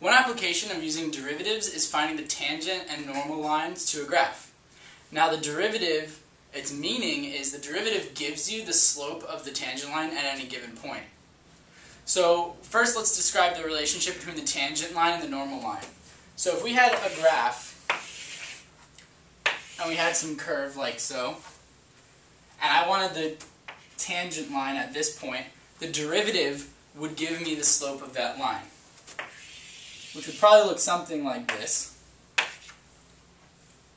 One application of using derivatives is finding the tangent and normal lines to a graph. Now the derivative, its meaning is the derivative gives you the slope of the tangent line at any given point. So first let's describe the relationship between the tangent line and the normal line. So if we had a graph and we had some curve like so, and I wanted the tangent line at this point, the derivative would give me the slope of that line, which would probably look something like this.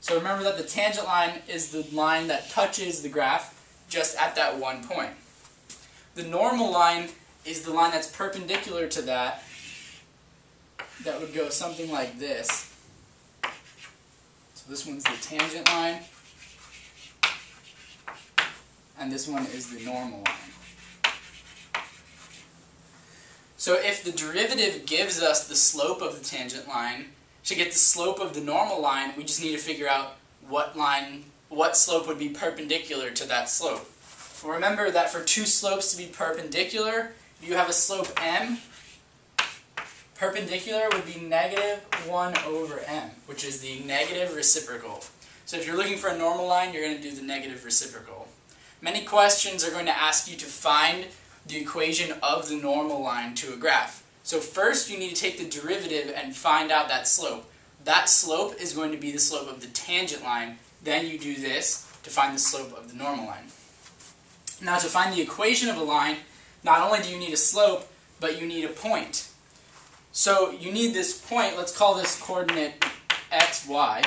So remember that the tangent line is the line that touches the graph just at that one point. The normal line is the line that's perpendicular to that, that would go something like this. So this one's the tangent line, and this one is the normal line. So if the derivative gives us the slope of the tangent line, to get the slope of the normal line, we just need to figure out what line, what slope would be perpendicular to that slope. Remember that for two slopes to be perpendicular, you have a slope m. Perpendicular would be negative 1 over m, which is the negative reciprocal. So if you're looking for a normal line, you're going to do the negative reciprocal. Many questions are going to ask you to find the equation of the normal line to a graph. So first you need to take the derivative and find out that slope. That slope is going to be the slope of the tangent line. Then you do this to find the slope of the normal line. Now to find the equation of a line, not only do you need a slope, but you need a point. So you need this point, let's call this coordinate x, y.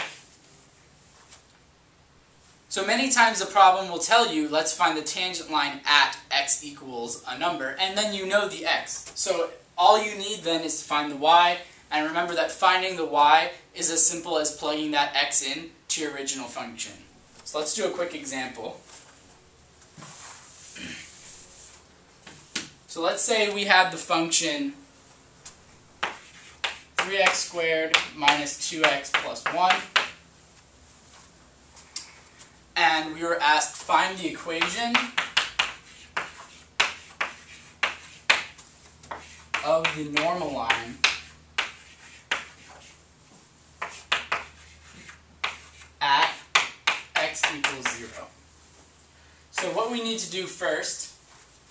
So many times the problem will tell you, let's find the tangent line at x equals a number, and then you know the x. So all you need then is to find the y, and remember that finding the y is as simple as plugging that x in to your original function. So let's do a quick example. So let's say we have the function 3x squared minus 2x plus 1 and we were asked find the equation of the normal line at x equals 0. So what we need to do first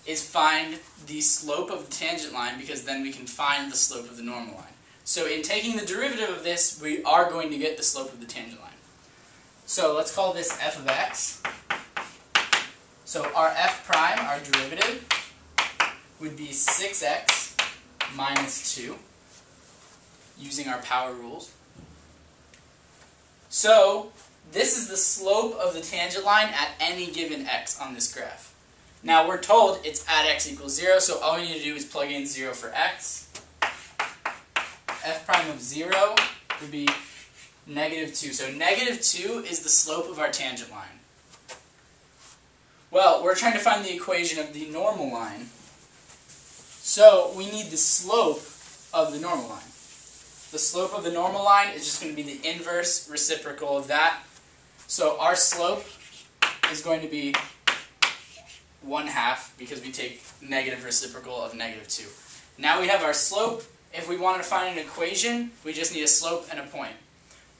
is find the slope of the tangent line because then we can find the slope of the normal line. So in taking the derivative of this, we are going to get the slope of the tangent line. So let's call this f of x. So our f prime, our derivative, would be 6x minus 2, using our power rules. So this is the slope of the tangent line at any given x on this graph. Now we're told it's at x equals 0, so all we need to do is plug in 0 for x. f prime of 0 would be negative 2. So negative 2 is the slope of our tangent line. Well, we're trying to find the equation of the normal line. So we need the slope of the normal line. The slope of the normal line is just going to be the inverse reciprocal of that. So our slope is going to be 1 half because we take negative reciprocal of negative 2. Now we have our slope. If we wanted to find an equation, we just need a slope and a point.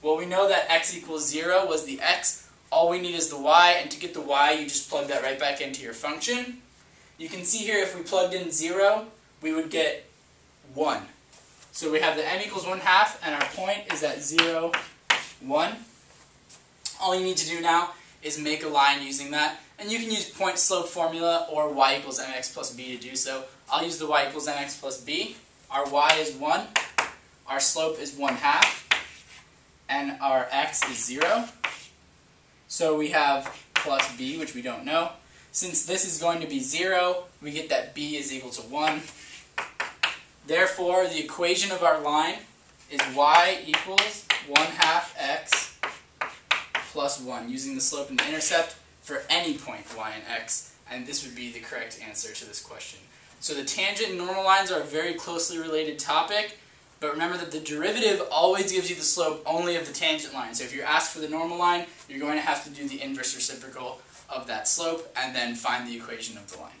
Well, we know that x equals 0 was the x. All we need is the y, and to get the y, you just plug that right back into your function. You can see here if we plugged in 0, we would get 1. So we have the m equals 1 half, and our point is at 0, 1. All you need to do now is make a line using that. And you can use point slope formula or y equals mx plus b to do so. I'll use the y equals mx plus b. Our y is 1. Our slope is 1 half and our x is 0. So we have plus b, which we don't know. Since this is going to be 0, we get that b is equal to 1. Therefore, the equation of our line is y equals 1 half x plus 1, using the slope and the intercept for any point y and x, and this would be the correct answer to this question. So the tangent and normal lines are a very closely related topic, but remember that the derivative always gives you the slope only of the tangent line. So if you're asked for the normal line, you're going to have to do the inverse reciprocal of that slope and then find the equation of the line.